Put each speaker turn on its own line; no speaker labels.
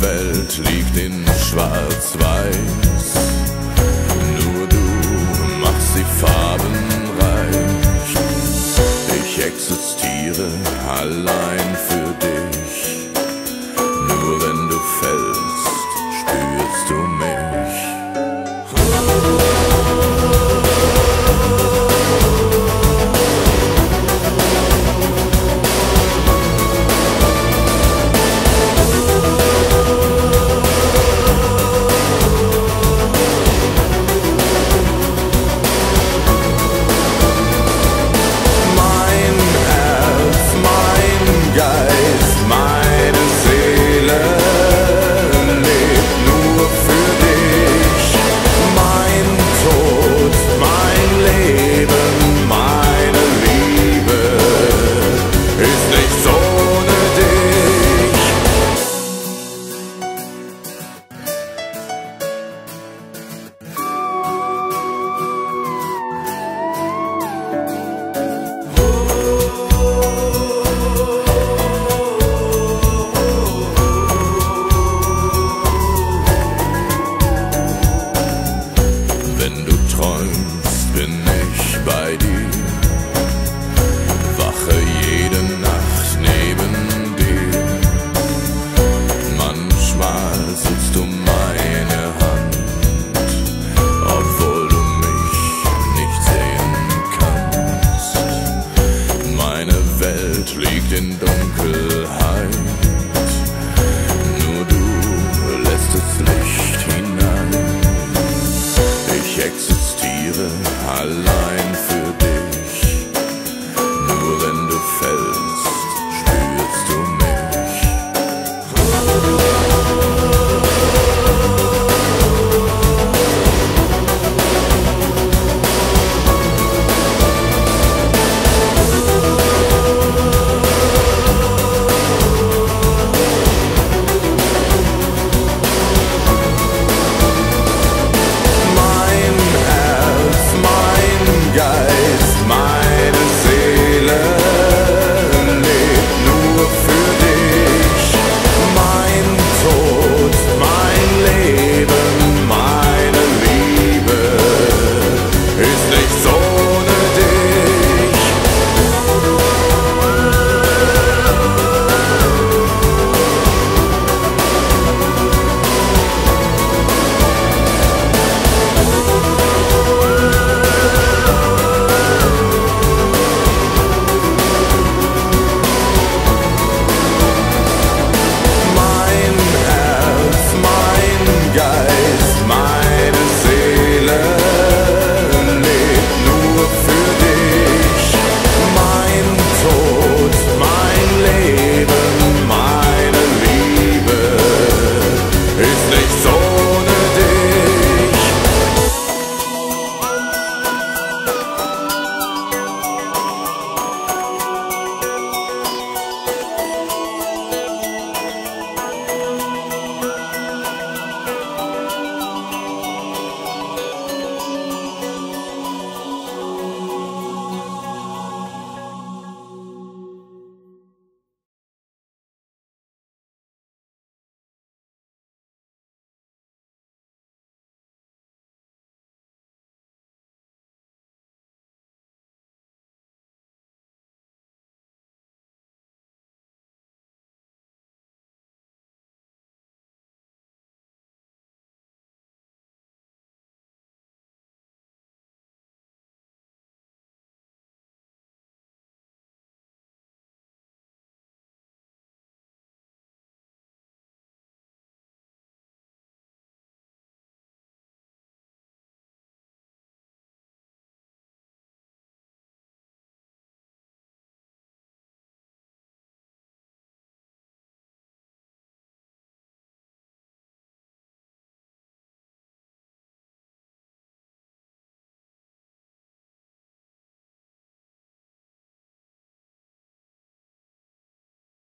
Welt liegt in Schwarz-Weiß. Nur du machst sie farbenreich. Ich existiere allein für dich. sitzt du meine Hand, obwohl du mich nicht sehen kannst. Meine Welt liegt in Dunkelheit, nur du lässt es Licht hinein. Ich existiere allein für